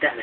Damn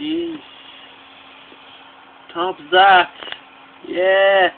Jeez. Top that. Yeah.